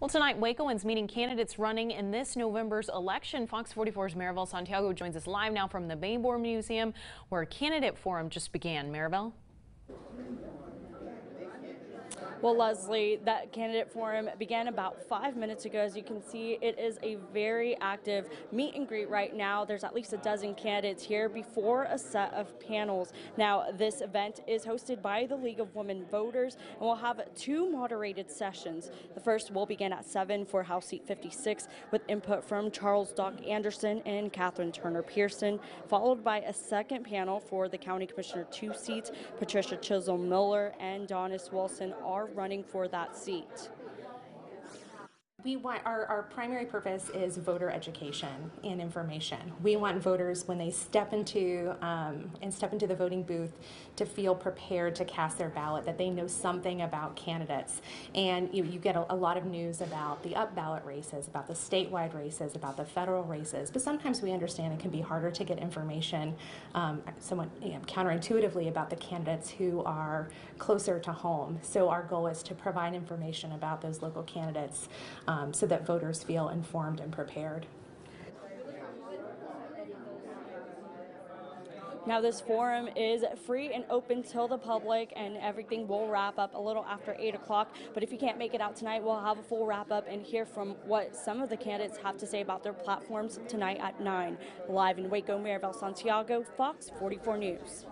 Well, tonight, Wacoans meeting candidates running in this November's election. Fox 44's Maribel Santiago joins us live now from the Bainboard Museum, where a candidate forum just began. Maribel? Well, Leslie, that candidate forum began about five minutes ago. As you can see, it is a very active meet and greet right now. There's at least a dozen candidates here before a set of panels. Now, this event is hosted by the League of Women Voters, and we'll have two moderated sessions. The first will begin at 7 for House Seat 56 with input from Charles Doc Anderson and Katherine Turner Pearson, followed by a second panel for the County Commissioner 2 seats. Patricia Chisolm Miller and Donis Wilson are running for that seat. We want our, our primary purpose is voter education and information. We want voters when they step into um, and step into the voting booth to feel prepared to cast their ballot, that they know something about candidates. And you, you get a, a lot of news about the up ballot races, about the statewide races, about the federal races. But sometimes we understand it can be harder to get information, um, somewhat you know, counterintuitively, about the candidates who are closer to home. So our goal is to provide information about those local candidates um, so that voters feel informed and prepared. Now, this forum is free and open till the public, and everything will wrap up a little after 8 o'clock. But if you can't make it out tonight, we'll have a full wrap up and hear from what some of the candidates have to say about their platforms tonight at 9. Live in Waco, Maribel Santiago, Fox 44 News.